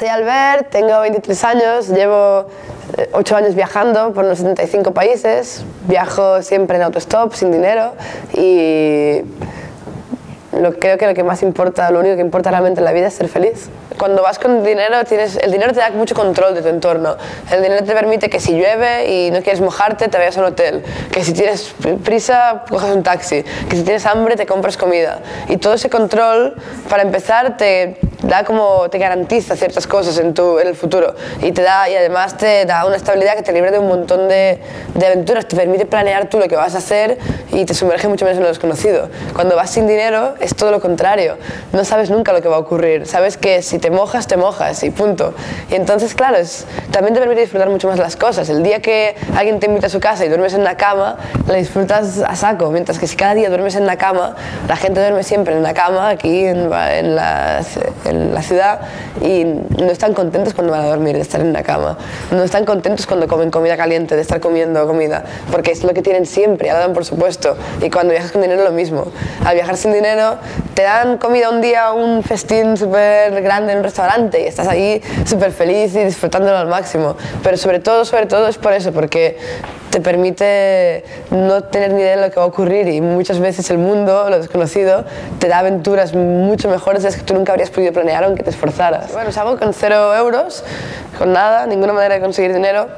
Soy Albert, tengo 23 años, llevo 8 años viajando por unos 75 países, viajo siempre en autostop, sin dinero y lo, creo que lo que más importa, lo único que importa realmente en la vida es ser feliz. Cuando vas con dinero, tienes, el dinero te da mucho control de tu entorno. El dinero te permite que si llueve y no quieres mojarte, te vayas a un hotel. Que si tienes prisa, cojas un taxi. Que si tienes hambre, te compras comida. Y todo ese control, para empezar, te da como, te garantiza ciertas cosas en, tu, en el futuro. Y, te da, y además te da una estabilidad que te libra de un montón de, de aventuras. Te permite planear tú lo que vas a hacer y te sumerge mucho menos en lo desconocido. Cuando vas sin dinero, es todo lo contrario. No sabes nunca lo que va a ocurrir. Sabes que si te mojas, te mojas y punto. Y entonces, claro, es, también te permite disfrutar mucho más las cosas. El día que alguien te invita a su casa y duermes en la cama, la disfrutas a saco. Mientras que si cada día duermes en la cama, la gente duerme siempre en la cama aquí en, en, la, en la ciudad y no están contentos cuando van a dormir de estar en la cama. No están contentos cuando comen comida caliente, de estar comiendo comida, porque es lo que tienen siempre, ya lo dan por supuesto. Y cuando viajas con dinero lo mismo. Al viajar sin dinero, te dan comida un día, un festín súper grande un restaurante y estás ahí súper feliz y disfrutándolo al máximo. Pero sobre todo, sobre todo es por eso, porque te permite no tener ni idea de lo que va a ocurrir y muchas veces el mundo, lo desconocido, te da aventuras mucho mejores de las que tú nunca habrías podido planear aunque te esforzaras. Bueno, salgo con cero euros, con nada, ninguna manera de conseguir dinero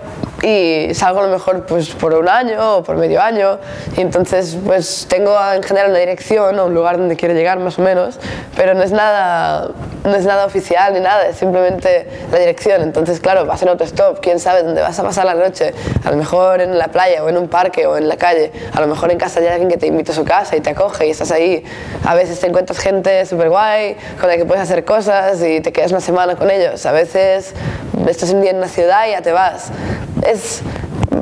y salgo a lo mejor pues por un año o por medio año. Y entonces pues tengo en general una dirección o un lugar donde quiero llegar más o menos pero no es nada no es nada oficial ni nada es simplemente la dirección. Entonces claro vas en autostop quién sabe dónde vas a pasar la noche. A lo mejor en la playa o en un parque o en la calle. A lo mejor en casa de alguien que te invita a su casa y te acoge y estás ahí. A veces te encuentras gente súper guay con la que puedes hacer cosas y te quedas una semana con ellos. A veces estás un día en una ciudad y ya te vas es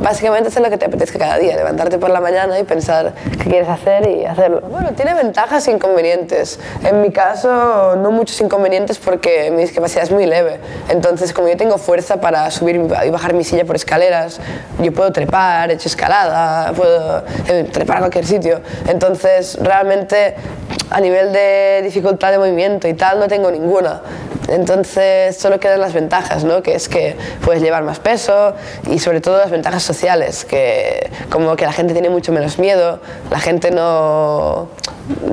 básicamente hacer lo que te apetezca cada día, levantarte por la mañana y pensar qué quieres hacer y hacerlo. Bueno, tiene ventajas e inconvenientes. En mi caso, no muchos inconvenientes porque mi discapacidad es muy leve. Entonces, como yo tengo fuerza para subir y bajar mi silla por escaleras, yo puedo trepar, he hecho escalada, puedo eh, trepar a cualquier sitio. Entonces, realmente, a nivel de dificultad de movimiento y tal, no tengo ninguna. Entonces solo quedan las ventajas, ¿no? que es que puedes llevar más peso y sobre todo las ventajas sociales, que como que la gente tiene mucho menos miedo, la gente no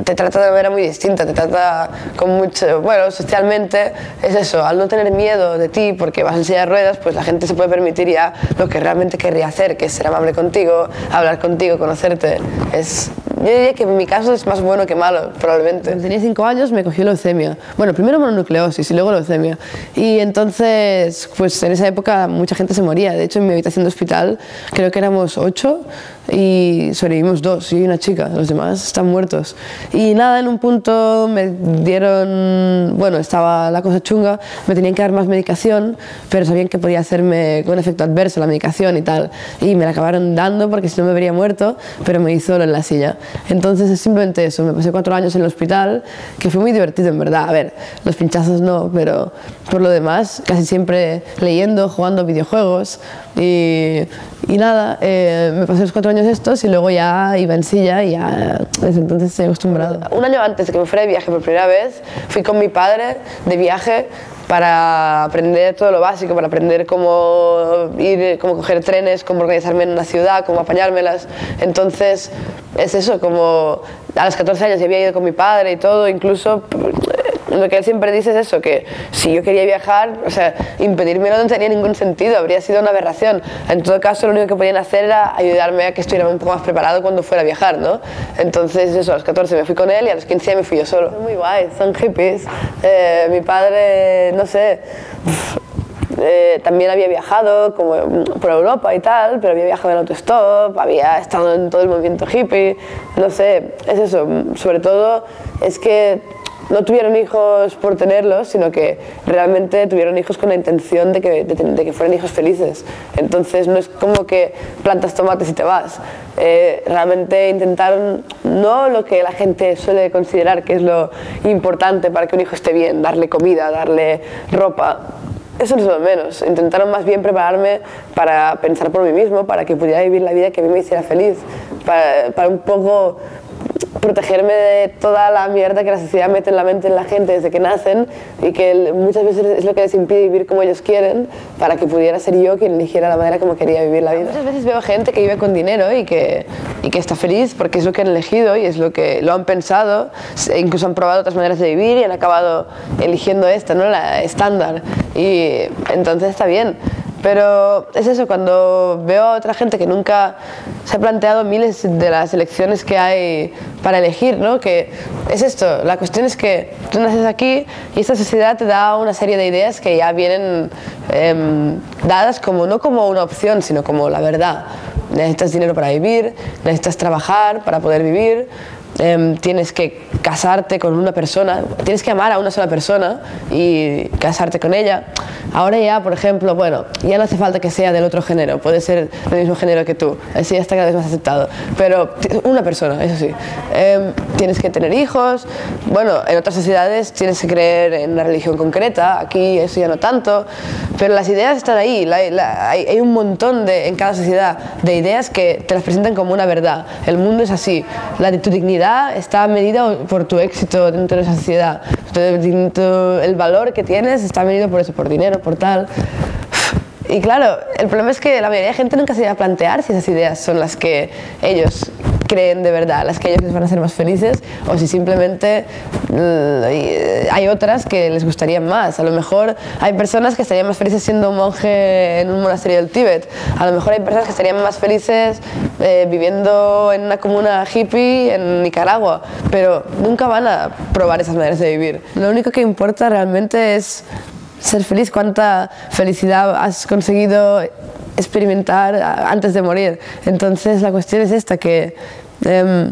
te trata de manera muy distinta, te trata con mucho, bueno, socialmente es eso, al no tener miedo de ti porque vas en silla de ruedas, pues la gente se puede permitir ya lo que realmente querría hacer, que es ser amable contigo, hablar contigo, conocerte, es yo diría que en mi caso es más bueno que malo, probablemente. Tenía 5 años me cogió leucemia. Bueno, primero mononucleosis y luego leucemia. Y entonces, pues en esa época mucha gente se moría. De hecho, en mi habitación de hospital creo que éramos 8 y sobrevivimos dos, y una chica, los demás están muertos. Y nada, en un punto me dieron, bueno, estaba la cosa chunga, me tenían que dar más medicación, pero sabían que podía hacerme con efecto adverso la medicación y tal. Y me la acabaron dando porque si no me habría muerto, pero me hizo en la silla. Entonces es simplemente eso, me pasé cuatro años en el hospital, que fue muy divertido en verdad. A ver, los pinchazos no, pero por lo demás, casi siempre leyendo, jugando videojuegos y, y nada, eh, me pasé los cuatro años estos y luego ya iba en silla y ya desde entonces estoy acostumbrado. Un año antes de que me fuera de viaje por primera vez, fui con mi padre de viaje para aprender todo lo básico, para aprender cómo ir, cómo coger trenes, cómo organizarme en una ciudad, cómo apañármelas. Entonces, es eso, como a los 14 años ya había ido con mi padre y todo, incluso lo que él siempre dice es eso, que si yo quería viajar, o sea, impedírmelo no tenía ningún sentido, habría sido una aberración. En todo caso, lo único que podían hacer era ayudarme a que estuviera un poco más preparado cuando fuera a viajar, ¿no? Entonces, eso, a los 14 me fui con él y a los 15 me fui yo solo. Muy guay, son hippies. Eh, mi padre, no sé... Eh, también había viajado como por Europa y tal, pero había viajado en autostop, había estado en todo el movimiento hippie, no sé, es eso, sobre todo es que no tuvieron hijos por tenerlos, sino que realmente tuvieron hijos con la intención de que, de, que fueran hijos felices. Entonces no es como que plantas tomates y te vas. Eh, realmente intentaron no lo que la gente suele considerar que es lo importante para que un hijo esté bien, darle comida, darle ropa. Eso no es lo menos. Intentaron más bien prepararme para pensar por mí mismo, para que pudiera vivir la vida que a mí me hiciera feliz, para, para un poco protegerme de toda la mierda que la sociedad mete en la mente de la gente desde que nacen y que muchas veces es lo que les impide vivir como ellos quieren para que pudiera ser yo quien eligiera la manera como quería vivir la vida. Muchas veces veo gente que vive con dinero y que, y que está feliz porque es lo que han elegido y es lo que lo han pensado, incluso han probado otras maneras de vivir y han acabado eligiendo esta, ¿no? la estándar. Y entonces está bien. Pero es eso, cuando veo a otra gente que nunca se ha planteado miles de las elecciones que hay para elegir, ¿no? Que es esto, la cuestión es que tú naces aquí y esta sociedad te da una serie de ideas que ya vienen em, dadas como, no como una opción, sino como la verdad. Necesitas dinero para vivir, necesitas trabajar para poder vivir, Em, tienes que casarte con una persona, tienes que amar a una sola persona y casarte con ella. Ahora ya, por ejemplo, bueno, ya no hace falta que sea del otro género, puede ser del mismo género que tú, así ya está cada vez más aceptado, pero una persona, eso sí. Em, tienes que tener hijos, bueno, en otras sociedades tienes que creer en una religión concreta, aquí eso ya no tanto, pero las ideas están ahí, hay, hay, un montón de, en cada sociedad de ideas que te las presentan como una verdad. El mundo es así, la tu dignidad está medida por tu éxito dentro de esa sociedad, el valor que tienes está medido por eso, por dinero, por tal. Y claro, el problema es que la mayoría de gente nunca se va a plantear si esas ideas son las que ellos creen de verdad, las que ellos les van a hacer más felices, o si simplemente mm, hay otras que les gustarían más. A lo mejor hay personas que estarían más felices siendo monje en un monasterio del Tíbet, a lo mejor hay personas que estarían más felices eh, viviendo en una comuna hippie en Nicaragua, pero nunca van a probar esas maneras de vivir. Lo único que importa realmente es ser feliz, cuánta felicidad has conseguido experimentar antes de morir. Entonces la cuestión es esta, que em,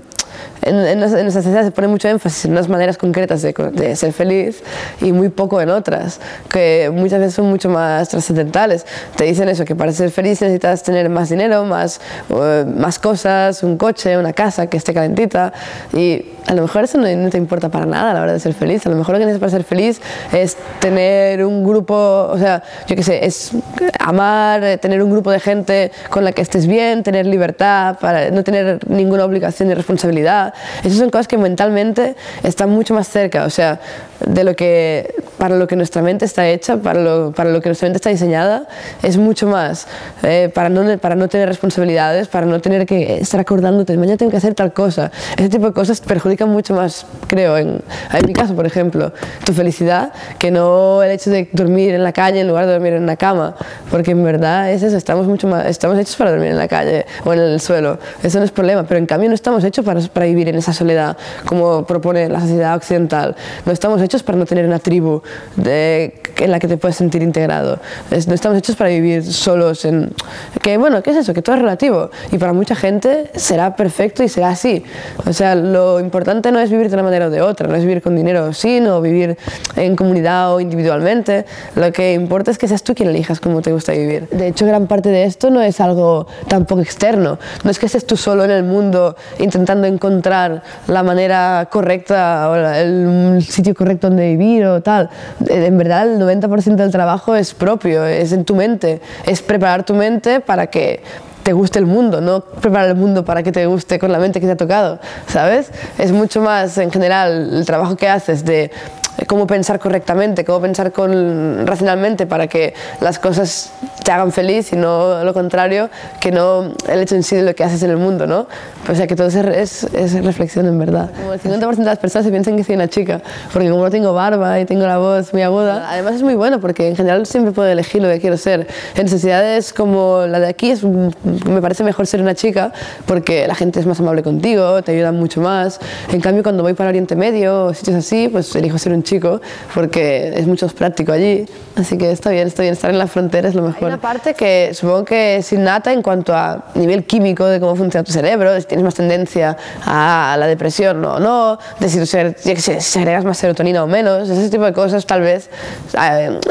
en, en, nuestra sociedad se pone mucho énfasis en unas maneras concretas de, de, ser feliz y muy poco en otras, que muchas veces son mucho más trascendentales. Te dicen eso, que para ser feliz necesitas tener más dinero, más, uh, más cosas, un coche, una casa que esté calentita y a lo mejor eso no, te importa para nada a la hora de ser feliz. A lo mejor lo que necesitas para ser feliz es tener un grupo, o sea, yo qué sé, es amar, tener un grupo de gente con la que estés bien, tener libertad, para no tener ninguna obligación ni responsabilidad. Esas son cosas que mentalmente están mucho más cerca, o sea, de lo que, para lo que nuestra mente está hecha, para lo, para lo que nuestra mente está diseñada, es mucho más. Eh, para, no, para no tener responsabilidades, para no tener que estar acordándote, mañana tengo que hacer tal cosa. Ese tipo de cosas perjudican mucho más, creo, en, en mi caso, por ejemplo, tu felicidad, que no el hecho de dormir en la calle en lugar de dormir en una cama, porque en verdad es eso, estamos, mucho más, estamos hechos para dormir en la calle o en el suelo, eso no es problema, pero en cambio no estamos hechos para, para vivir en esa soledad, como propone la sociedad occidental, no estamos hechos para no tener una tribu de, en la que te puedes sentir integrado. no estamos hechos para vivir solos en... Que bueno, ¿qué es eso? Que todo es relativo. Y para mucha gente será perfecto y será así. O sea, lo importante no es vivir de una manera o de otra, no es vivir con dinero o sin, o vivir en comunidad o individualmente. Lo que importa es que seas tú quien elijas cómo te gusta vivir. De hecho, gran parte de esto no es algo tampoco externo. No es que estés tú solo en el mundo intentando encontrar la manera correcta o el sitio correcto donde vivir o tal. Eh, en verdad el 90% del trabajo es propio, es en tu mente, es preparar tu mente para que te guste el mundo, no preparar el mundo para que te guste con la mente que te ha tocado, ¿sabes? Es mucho más en general el trabajo que haces de cómo pensar correctamente, cómo pensar con, racionalmente para que las cosas te hagan feliz y no lo contrario, que no el hecho en sí de lo que haces en el mundo, ¿no? O sea, que todo es, es, reflexión en verdad. Como el 50% de las personas se piensan que soy una chica, porque como no tengo barba y tengo la voz muy aguda, además es muy bueno porque en general siempre puedo elegir lo que quiero ser. En sociedades como la de aquí es, me parece mejor ser una chica porque la gente es más amable contigo, te ayudan mucho más. En cambio, cuando voy para Oriente Medio o sitios así, pues elijo ser un chico porque es mucho más práctico allí. Así que está bien, está bien, estar en la frontera es lo mejor. Hay una parte que supongo que es innata en cuanto a nivel químico de cómo funciona tu cerebro, si tienes más tendencia a la depresión o no, de si, si agregas más serotonina o menos, ese tipo de cosas tal vez,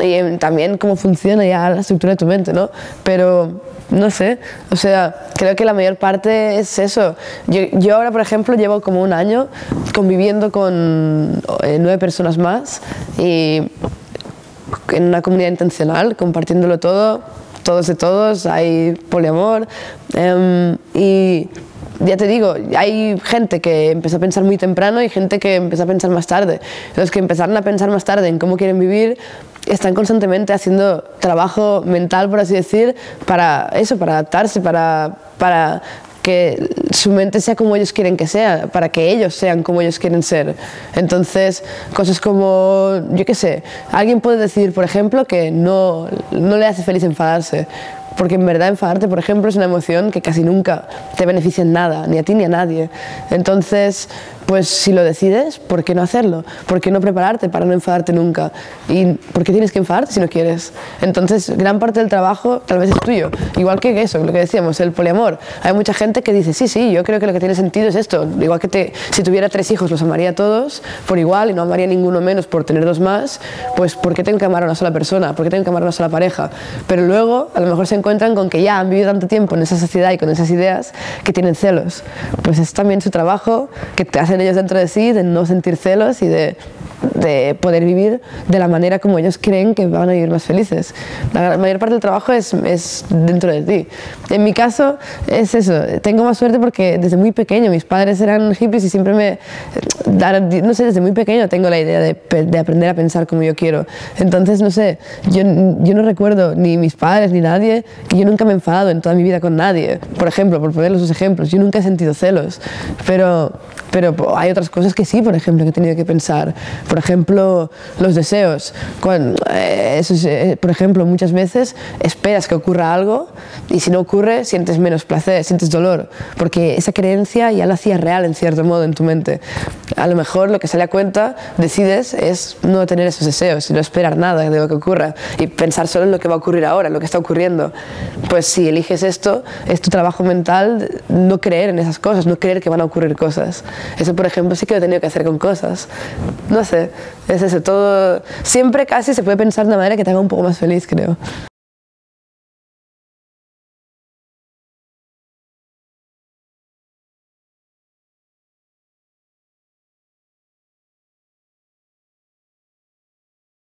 y también cómo funciona ya la estructura de tu mente, ¿no? Pero no sé, o sea, creo que la mayor parte es eso. Yo, yo ahora, por ejemplo, llevo como un año conviviendo con eh, nueve personas más y en una comunidad intencional, compartiéndolo todo, todos de todos, hay poliamor em, y ya te digo, hay gente que empezó a pensar muy temprano y gente que empezó a pensar más tarde. Los que empezaron a pensar más tarde en cómo quieren vivir están constantemente haciendo trabajo mental, por así decir, para eso, para adaptarse, para, para que su mente sea como ellos quieren que sea, para que ellos sean como ellos quieren ser. Entonces, cosas como, yo qué sé, alguien puede decir, por ejemplo, que no, no le hace feliz enfadarse, porque en verdad enfadarte, por ejemplo, es una emoción que casi nunca te beneficia en nada, ni a ti ni a nadie. Entonces, pues si lo decides, ¿por qué no hacerlo? ¿Por qué no prepararte para no enfadarte nunca? ¿Y por qué tienes que enfadarte si no quieres? Entonces, gran parte del trabajo tal vez es tuyo. Igual que eso, lo que decíamos, el poliamor. Hay mucha gente que dice, sí, sí, yo creo que lo que tiene sentido es esto. Igual que te, si tuviera tres hijos, los amaría a todos por igual y no amaría ninguno menos por tener dos más, pues ¿por qué tengo que amar a una sola persona? ¿Por qué tengo que amar a una sola pareja? Pero luego, a lo mejor se encuentran con que ya han vivido tanto tiempo en esa sociedad y con esas ideas que tienen celos. Pues es también su trabajo que te hacen ellos dentro de sí, de no sentir celos y de de poder vivir de la manera como ellos creen que van a vivir más felices. La mayor parte del trabajo es, es, dentro de ti. En mi caso es eso, tengo más suerte porque desde muy pequeño mis padres eran hippies y siempre me, no sé, desde muy pequeño tengo la idea de, de aprender a pensar como yo quiero. Entonces, no sé, yo, yo no recuerdo ni mis padres ni nadie que yo nunca me he enfadado en toda mi vida con nadie. Por ejemplo, por poner los ejemplos, yo nunca he sentido celos, pero, pero hay otras cosas que sí, por ejemplo, que he tenido que pensar. Por ejemplo, los deseos. Eh, eh, por ejemplo, muchas veces esperas que ocurra algo y si no ocurre sientes menos placer, sientes dolor, porque esa creencia ya la hacías real en cierto modo en tu mente. A lo mejor lo que sale a cuenta, decides, es no tener esos deseos y no esperar nada de lo que ocurra y pensar solo en lo que va a ocurrir ahora, lo que está ocurriendo. Pues si eliges esto, es tu trabajo mental no creer en esas cosas, no creer que van a ocurrir cosas. Eso, por ejemplo, sí que lo he tenido que hacer con cosas. No sé, es eso, todo, siempre casi se puede pensar de una manera que te haga un poco más feliz, creo.